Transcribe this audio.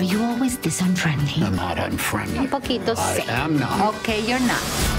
Are you always this unfriendly? I'm not unfriendly. Un poquito I am not. Okay, you're not.